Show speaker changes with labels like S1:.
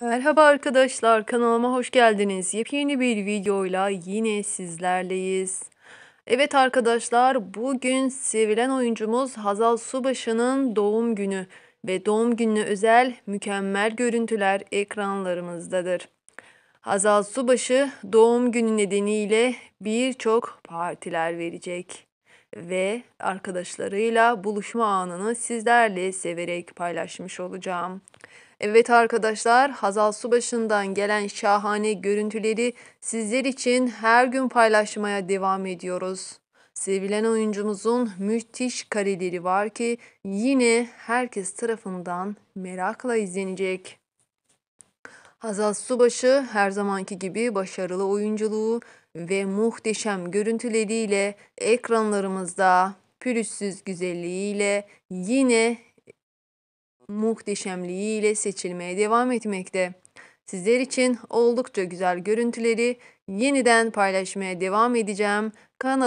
S1: Merhaba arkadaşlar, kanalıma hoş geldiniz. Yepyeni bir videoyla yine sizlerleyiz. Evet arkadaşlar, bugün sevilen oyuncumuz Hazal Subaşı'nın doğum günü ve doğum gününe özel mükemmel görüntüler ekranlarımızdadır. Hazal Subaşı doğum günü nedeniyle birçok partiler verecek ve arkadaşlarıyla buluşma anını sizlerle severek paylaşmış olacağım. Evet arkadaşlar, Hazal Subaşı'ndan gelen şahane görüntüleri sizler için her gün paylaşmaya devam ediyoruz. Sevilen oyuncumuzun müthiş kareleri var ki yine herkes tarafından merakla izlenecek. Hazal Subaşı her zamanki gibi başarılı oyunculuğu ve muhteşem görüntüleriyle ekranlarımızda pürüzsüz güzelliğiyle yine muhteşemliğiyle seçilmeye devam etmekte. Sizler için oldukça güzel görüntüleri yeniden paylaşmaya devam edeceğim. Kanal